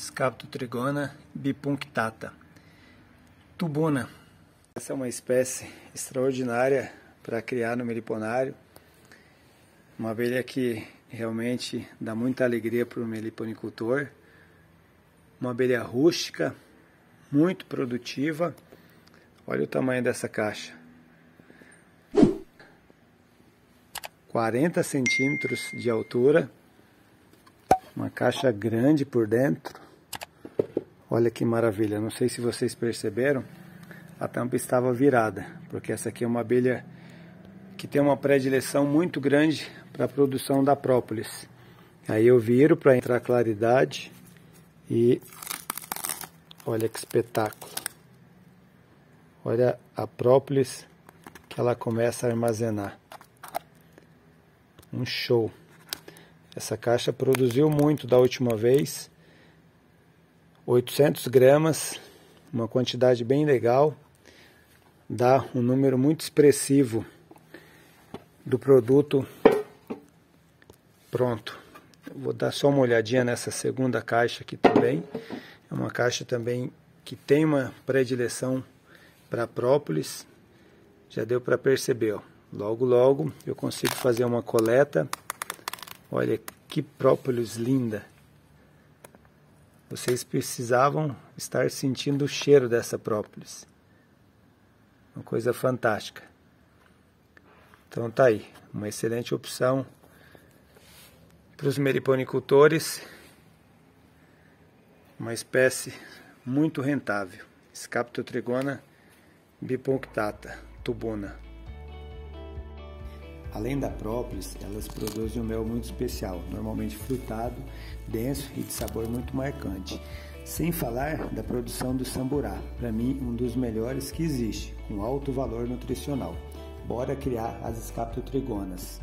Scaptotrigona bipunctata. Tubuna. Essa é uma espécie extraordinária para criar no meliponário. Uma abelha que realmente dá muita alegria para o meliponicultor. Uma abelha rústica, muito produtiva. Olha o tamanho dessa caixa. 40 centímetros de altura. Uma caixa grande por dentro. Olha que maravilha. Não sei se vocês perceberam. A tampa estava virada. Porque essa aqui é uma abelha que tem uma predileção muito grande para a produção da própolis. Aí eu viro para entrar claridade e olha que espetáculo. Olha a própolis que ela começa a armazenar. Um show. Essa caixa produziu muito da última vez. 800 gramas, uma quantidade bem legal. Dá um número muito expressivo do produto pronto. Vou dar só uma olhadinha nessa segunda caixa aqui também. É uma caixa também que tem uma predileção para própolis. Já deu para perceber, ó. Logo, logo eu consigo fazer uma coleta Olha que própolis linda. Vocês precisavam estar sentindo o cheiro dessa própolis. Uma coisa fantástica. Então tá aí, uma excelente opção para os meliponicultores. Uma espécie muito rentável. Scaptotrigona bipunctata tubuna. Além da própolis, elas produzem um mel muito especial, normalmente frutado, denso e de sabor muito marcante. Sem falar da produção do samburá, para mim um dos melhores que existe, com alto valor nutricional. Bora criar as escaptotrigonas.